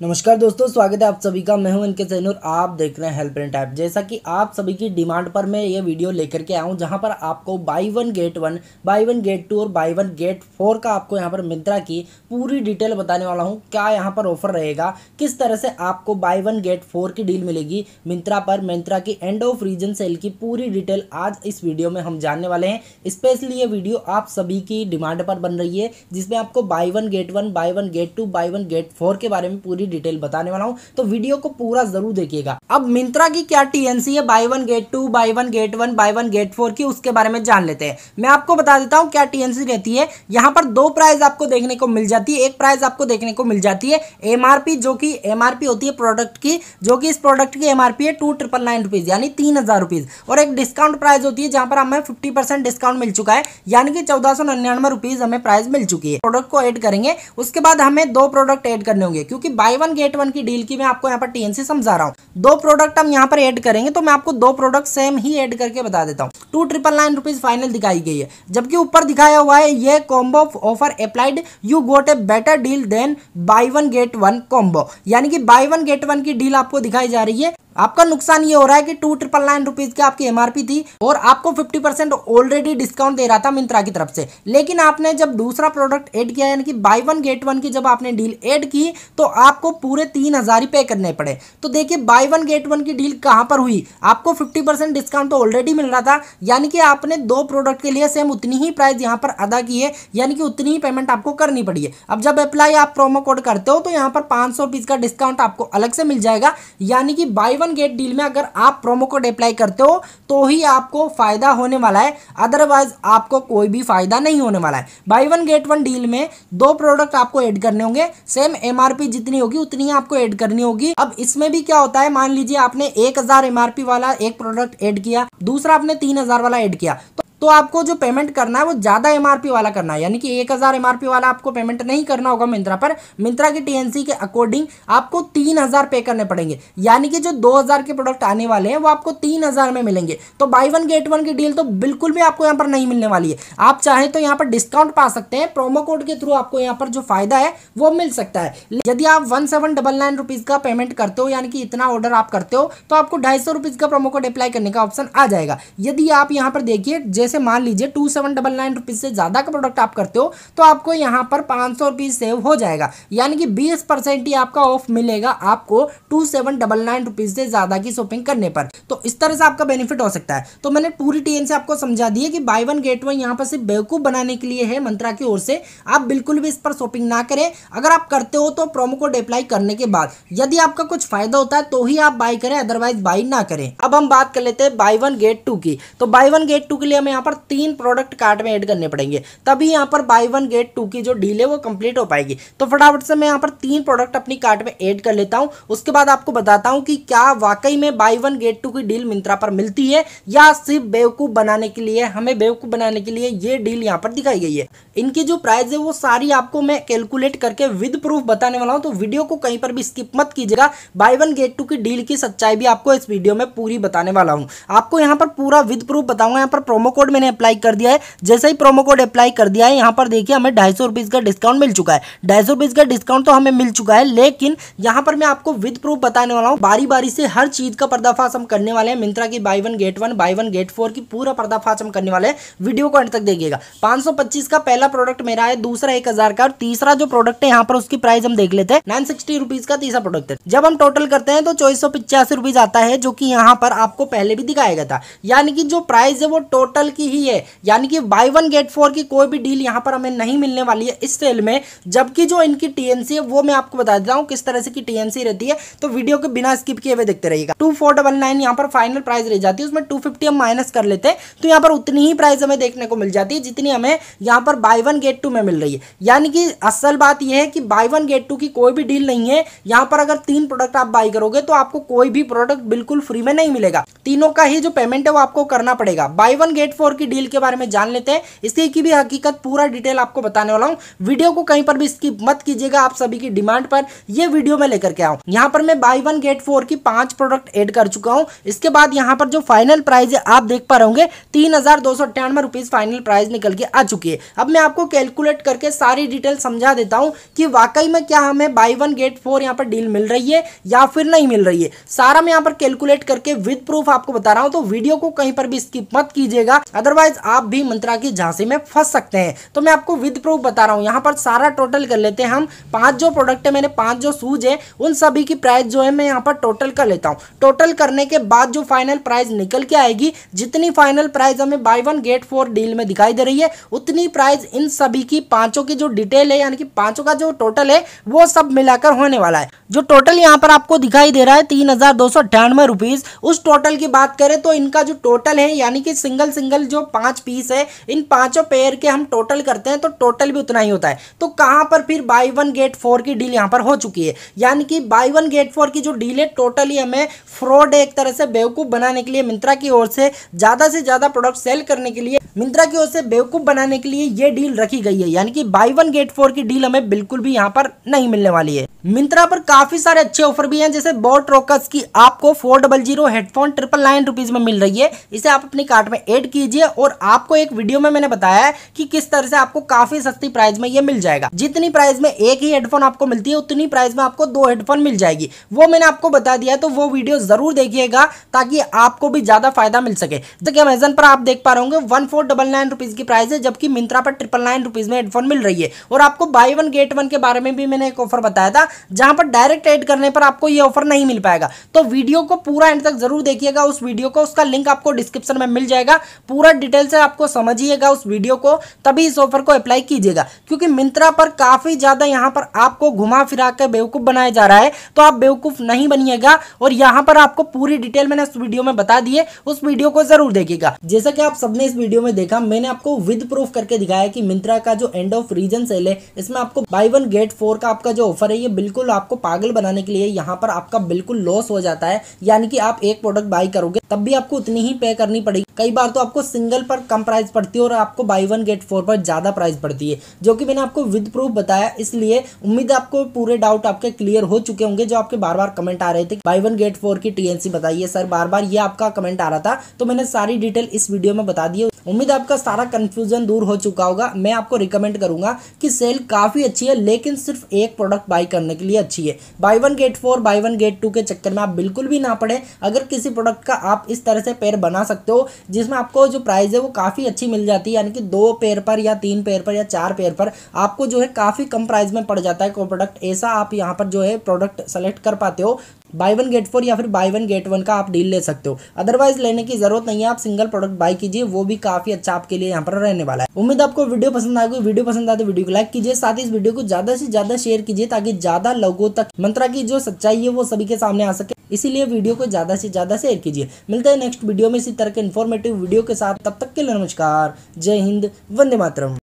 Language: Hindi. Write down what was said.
नमस्कार दोस्तों, स्वागत है आप सभी का। मैं हूँ इनके सैनूर आप देख रहे हैं हेल्प एंड टाइप जैसा कि आप सभी की डिमांड पर मैं ये वीडियो लेकर के आया हूँ जहाँ पर आपको buy one get one buy one get two और बाई वन गेट फोर का आपको यहाँ पर मिंत्रा की पूरी डिटेल बताने वाला हूँ, क्या यहाँ पर ऑफ़र रहेगा, किस तरह से आपको बाई वन गेट फोर की डील मिलेगी, मिंत्रा पर, मिंत्रा की एंड ऑफ़ रीजन सेल की पूरी डिटेल आज इस वीडियो में हम जानने वाले हैं। स्पेशली ये वीडियो आप सभी की डिमांड पर बन रही है, जिसमें आपको buy one get one buy one get two buy one get four के बारे में पूरी पूरी डिटेल बताने वाला हूँ तो वीडियो को पूरा ज़रूर देखिएगा। अब मिंत्रा की क्या टीएनसी है? Buy one get two buy one get one buy one get four की उसके बारे में जान लेते हैं। मैं आपको बता देता हूँ क्या टीएनसी रहती है। यहाँ पर दो प्राइस आपको देखने को मिल जाती है। एक प्राइस आपको देखने को मिल जाती है एमआरपी जो कि एमआरपी होती है प्रोडक्ट की, जो कि इस प्रोडक्ट की एमआरपी है टू ट्रिपल नाइन रुपीज़ यानी तीन हज़ार रुपीज़ और एक डिस्काउंट प्राइस होती है जहाँ पर हमें फिफ्टी परसेंट डिस्काउंट मिल चुका है, यानी कि चौदह सौ निन्यानवे रुपीज़ हमें प्राइस मिल चुकी है। प्रोडक्ट को ऐड करेंगे, उसके बाद हमें दो प्रोडक्ट ऐड करने होंगे, क्योंकि बाई वन गेट वन की डील की मैं आपको यहाँ पर टीएनसी समझा रहा हूँ। दो प्रोडक्ट हम यहाँ पर ऐड करेंगे तो मैं आपको दो प्रोडक्ट सेम ही ऐड करके बता देता हूँ। Two triple nine rupees final दिखाई गई है। जबकि ऊपर दिखाया हुआ है, ये combo offer applied you got a better deal than buy one get one combo यानी कि बाई वन गेट वन की डील आपको दिखाई जा रही है। आपका नुकसान ये हो रहा है कि टू ट्रिपल नाइन रुपीज़ की आपकी एमआरपी थी और आपको फिफ्टी परसेंट ऑलरेडी डिस्काउंट दे रहा था मिंत्रा की तरफ़ से। लेकिन आपने जब दूसरा प्रोडक्ट ऐड किया, यानी कि बाई वन गेट वन की जब आपने डील ऐड की तो आपको पूरे तीन हज़ार ही पे करने पड़े। तो देखिए बाई वन गेट वन की डील कहाँ पर हुई? आपको फिफ्टी परसेंट डिस्काउंट तो ऑलरेडी मिल रहा था, यानी कि आपने दो प्रोडक्ट के लिए सेम उतनी ही प्राइस यहाँ पर अदा की है, यानी कि उतनी ही पेमेंट आपको करनी पड़ी है। अब जब अप्लाई आप प्रोमो कोड करते हो तो यहाँ पर पाँच सौ का डिस्काउंट आपको अलग से मिल जाएगा, यानी कि बाई वन गेट डील में अगर आप प्रोमो कोड अप्लाई करते हो तो ही आपको फ़ायदा होने वाला है। अदरवाइज़ आपको कोई भी फ़ायदा नहीं होने वाला है। Buy one get one deal में दो प्रोडक्ट आपको ऐड करने होंगे। सेम एमआरपी जितनी होगी, उतनी आपको ऐड करनी होगी। अब इसमें भी क्या होता है? मान लीजिए आपने एक हज़ार वाला एक प्रोडक्ट ऐड किया, दूसरा आपने तीन हज़ार वाला ऐड किया तो तो आपको जो पेमेंट करना है, वो ज़्यादा एमआरपी वाला करना है। यानी कि एक हज़ार एमआरपी वाला आपको पेमेंट नहीं करना होगा मिंत्रा पर। मिंत्रा की टीएनसी के अकॉर्डिंग आपको तीन हज़ार पे करने पड़ेंगे। यानी कि जो दो हज़ार के प्रोडक्ट आने वाले हैं, वो आपको तीन हज़ार में मिलेंगे। तो बाई वन गेट वन की डील तो बिल्कुल भी आपको यहाँ पर नहीं मिलने वाली है। आप चाहें तो यहाँ पर डिस्काउंट पा सकते हैं। प्रोमो कोड के थ्रू आपको यहाँ पर जो फ़ायदा है, वो मिल सकता है। यदि आप one seven double nine rupees का पेमेंट करते हो, यानी कि इतना ऑर्डर आप करते हो तो आपको ढाई सौ रुपीज़ का प्रोमो कोड अप्लाई करने का ऑप्शन आ जाएगा। यदि आप यहाँ पर देखिए, जैसे मान लीजिए two seven double nine rupees से ज़्यादा का प्रोडक्ट आप करते हो तो आपको यहाँ पर पाँच सौ रुपीज़ सेव हो जाएगा। यानी कि बीस परसेंट ही आपका ऑफ़ मिलेगा आपको two seven double nine rupees से ज़्यादा की शॉपिंग करने पर। तो इस तरह से आपका बेनिफिट हो सकता है। तो मैंने पूरी टीएन से आपको समझा दी है कि बाई वन गेट वन यहाँ पर सिर्फ़ बेवकूफ़ बनाने के लिए है मंत्रा की ओर से। आप बिल्कुल भी इस पर शॉपिंग ना करें। अगर आप करते हो तो प्रोमो कोड अप्लाई करने के बाद यदि आपका कुछ फ़ायदा होता है तो ही आप बाई करें अदरवाइज़ बाई ना करें। अब हम बात कर लेते हैं बाई वन गेट टू की। तो बाई वन गेट टू के लिए हमें यहाँ पर तीन प्रोडक्ट कार्ट में ऐड करने पड़ेंगे। तभी यहाँ पर बाई वन गेट टू की जो डील है वो कंप्लीट हो पाएगी। तो फटाफट से मैं यहाँ पर तीन प्रोडक्ट अपनी कार्ट में ऐड कर लेता हूँ। उसके बाद आपको बताता हूँ कि क्या वाकई में बाई वन गेट टू की डील मिंत्रा पर मिलती है या सिर्फ़ बेवकूफ़ बनाने के लिए, हमें बेवकूफ़ बनाने के लिए ये डील यहाँ पर दिखाई गई है। इनकी जो प्राइस है वो सारी आपको मैं कैलकुलेट करके विद प्रूफ बताने वाला हूँ। तो वीडियो को कहीं पर भी स्किप मत कीजिएगा। बाई वन गेट टू की डील की सच्चाई भी आपको इस वीडियो में पूरी बताने वाला हूँ। आपको यहाँ पर पूरा विद प्रूफ बताऊँगा। यहाँ पर प्रोमो कोड मैंने अप्लाई कर दिया है। जैसे ही प्रोमो कोड अप्लाई कर दिया है, यहाँ पर देखिए हमें ढाई सौ का डिस्काउंट मिल चुका है। ढाई सौ का डिस्काउंट तो हमें मिल चुका है, लेकिन यहाँ पर मैं आपको विद प्रूफ बताने वाला हूँ। बारी बारी से हर चीज़ का पर्दाफाश हम करने वाले हैं। मिंत्रा की buy one get one buy one get four की पूरा पर्दाफाश हम करने वाले हैं। वीडियो को अंत तक देखिएगा। पाँच का पहला प्रोडक्ट मेरा है, दूसरा एक हज़ार का, और तीसरा जो प्रोडक्ट है, यहाँ पर उसकी प्राइस हम देख लेते हैं। नाइन सिक्सटी का तीसरा प्रोडक्ट है। जब हम टोटल करते हैं तो चौबीस आता है, जो कि यहाँ पर आपको पहले भी दिखाया गया था। यानी कि जो प्राइस है, वो टोटल की ही है। यानी कि बाई वन गेट फोर की कोई भी डील यहाँ पर हमें नहीं मिलने वाली है इस सेल में। जबकि जो इनकी टीएनसी है, वो मैं आपको बता देता हूँ किस तरह से की टीएनसी रहती है। तो वीडियो को बिना स्किप किए हुए देखते रहेगा टू फोर डबल नाइन यहाँ पर फाइनल प्राइस रह जाती है। उसमें टू फिफ्टी हम माइनस कर लेते हैं। तो यहाँ पर उतनी ही प्राइस हमें देखने को मिल जाती है जितनी हमें यहाँ पर बाई वन गेट टू में मिल रही है। यानी कि असल बात यह है कि बाई वन गेट टू की कोई भी डील नहीं है। यहाँ पर अगर तीन प्रोडक्ट आप बाई करोगे तो आपको कोई भी प्रोडक्ट बिल्कुल फ्री में नहीं मिलेगा। तीनों का ही जो पेमेंट है, वो आपको करना पड़ेगा। बाई वन गेट फोर की डील के बारे में जान लेते हैं। इसकी की भी हकीकत पूरा डिटेल आपको बताने वाला हूँ। वीडियो को कहीं पर भी इसकी मत कीजिएगा, आप सभी की डिमांड पर ये वीडियो में लेकर के आऊँ। यहाँ पर मैं बाई वन गेट फोर की पाँच प्रोडक्ट एड कर चुका हूँ। इसके बाद यहाँ पर जो फाइनल प्राइस है, आप देख पा रहे तीन अट्ठानवे रुपीज़ फाइनल प्राइस निकल के आ चुकी है। अब मैं आपको कैलकुलेट करके सारी डिटेल समझा देता हूँ कि वाकई में क्या हमें बाई वन गेट फोर यहाँ पर डील मिल रही है या फिर नहीं मिल रही है। सारा मैं यहाँ पर कैलकुलेट करके विद प्रूफ आपको बता रहा हूँ तो वीडियो को कहीं पर भी स्किप मत कीजिएगा। अदरवाइज़ आप भी मंत्रा की झांसी में फंस सकते हैं। तो मैं आपको विद प्रूफ बता रहा हूँ। यहाँ पर सारा टोटल कर लेते हैं हम। पाँच जो प्रोडक्ट है, मैंने पाँच जो सूज है, उन सभी की प्राइस जो है, मैं यहाँ पर टोटल कर लेता हूँ। टोटल करने के बाद जो फाइनल प्राइस निकल के आएगी, जितनी फाइनल प्राइस हमें buy one get four deal में दिखाई दे रही है, उतनी प्राइस इन सभी की पाँचों की जो डिटेल है, यानी कि पाँचों का जो टोटल है, वो सब मिलाकर होने वाला है। जो टोटल यहाँ पर आपको दिखाई दे रहा है, तीन हज़ार दो सौ अट्ठानवे रुपीज़ उस टोटल की बात करें तो इनका जो टोटल है, यानी कि सिंगल सिंगल जो पाँच पीस है, इन पाँचों पेयर के हम टोटल करते हैं तो टोटल भी उतना ही होता है। तो कहाँ पर फिर बाई वन गेट फोर की डील यहाँ पर हो चुकी है? यानी कि बाई वन गेट फोर की जो डील है टोटली हमें फ्रॉड एक तरह से बेवकूफ़ बनाने के लिए मिंत्रा की ओर से, ज़्यादा से ज़्यादा प्रोडक्ट सेल करने के लिए, मिंत्रा की ओर से बेवकूफ़ बनाने के लिए ये डील रखी गई है। यानी कि बाई वन गेट फोर की डील हमें बिल्कुल भी यहाँ पर नहीं मिलने वाली है। मिंत्रा पर काफ़ी सारे अच्छे ऑफ़र भी हैं, जैसे बोट रोकस की आपको four double zero headphone triple nine rupees में मिल रही है। इसे आप अपनी कार्ट में ऐड कीजिए और आपको एक वीडियो में मैंने बताया है कि किस तरह से आपको काफ़ी सस्ती प्राइस में ये मिल जाएगा। जितनी प्राइस में एक ही हेडफोन आपको मिलती है, उतनी प्राइस में आपको दो हेडफोन मिल जाएगी। वो मैंने आपको बता दिया तो वो वीडियो ज़रूर देखिएगा ताकि आपको भी ज़्यादा फ़ायदा मिल सके। जैसे अमेजन पर आप देख पा रहे होंगे one four double nine rupees की प्राइस है, जबकि मिंत्रा पर ट्रिपल नाइन रुपीज़ में हेडफोन मिल रही है। और आपको बाई वन गेट वन के बारे में भी मैंने एक ऑफ़र बताया था जहाँ पर डायरेक्ट एड करने पर आपको ये ऑफ़र नहीं मिल पाएगा। तो वीडियो को पूरा एंड तक ज़रूर देखिएगा। उस वीडियो को, उसका लिंक आपको डिस्क्रिप्शन में मिल जाएगा। पूरा डिटेल से आपको समझिएगा उस वीडियो को। तभी इस ऑफ़र को अप्लाई कीजिएगा। क्योंकि मिंत्रा पर काफ़ी ज़्यादा यहाँ पर आपको घुमा फिरा कर बेवकूफ़ बनाया जा रहा है। तो आप बेवकूफ़ नहीं बनिएगा और यहाँ पर आपको पूरी डिटेल मैंने उस वीडियो में बता दी है। उस वीडियो को ज़रूर देखिएगा। जैसा कि आप सबने इस वीडियो में देखा, मैंने आपको विद प्रूफ करके दिखाया कि मिंत्रा का जो एंड ऑफ़ रीजन सेल है, इसमें आपको बाई वन गेट फोर का आपका जो ऑफ़र है, ये बिल्कुल आपको पागल बनाने के लिए यहाँ पर आपका बिल्कुल लॉस हो जाता है। यानी कि आप एक प्रोडक्ट बाई करोगे, तब भी आपको उतनी ही पे करनी पड़ेगी। कई बार तो आपको सिंगल पर कम प्राइस पड़ती है और आपको बाई वन गेट फोर पर ज़्यादा प्राइस पड़ती है, जो कि मैंने आपको विद प्रूफ बताया। इसलिए उम्मीद आपको पूरे डाउट आपके क्लियर हो चुके होंगे, जो आपके बार बार कमेंट आ रहे थे बाई वन गेट फोर की टीएनसी बताइए। सर बार बार ये आपका कमेंट आ रहा था तो मैंने सारी डिटेल इस वीडियो में बता दी उम्मीद आपका सारा कंफ्यूजन दूर हो चुका होगा। मैं आपको रिकमेंड करूँगा कि सेल काफ़ी अच्छी है, लेकिन सिर्फ़ एक प्रोडक्ट बाई करने के लिए अच्छी है। Buy one get four buy one get two के चक्कर में आप बिल्कुल भी ना पड़े। अगर किसी प्रोडक्ट का आप इस तरह से पेयर बना सकते हो, जिसमें आपको जो प्राइस है वो काफ़ी अच्छी मिल जाती है, यानी कि दो पेयर पर या तीन पेयर पर या चार पेयर पर आपको जो है काफ़ी कम प्राइस में पड़ जाता है कोई प्रोडक्ट ऐसा आप यहाँ पर जो है प्रोडक्ट सेलेक्ट कर पाते हो। बाई वन गेट फोर या फिर बाई वन गेट वन का आप डील ले सकते हो। अदरवाइज़ लेने की ज़रूरत नहीं है, आप सिंगल प्रोडक्ट बाई कीजिए, वो भी काफ़ी अच्छा आपके लिए यहाँ पर रहने वाला है। उम्मीद आपको वीडियो पसंद आएगी, वीडियो पसंद आए तो वीडियो को लाइक कीजिए, साथ ही इस वीडियो को ज़्यादा से ज़्यादा शेयर कीजिए ताकि ज़्यादा लोगों तक मंत्रा की जो सच्चाई है, वो सभी के सामने आ सके। इसीलिए वीडियो को ज़्यादा से ज़्यादा शेयर कीजिए। मिलते हैं नेक्स्ट वीडियो में, इसी तरह के इन्फॉर्मेटिव वीडियो के साथ। तब तक के लिए नमस्कार। जय हिंद, वंदे मातरम।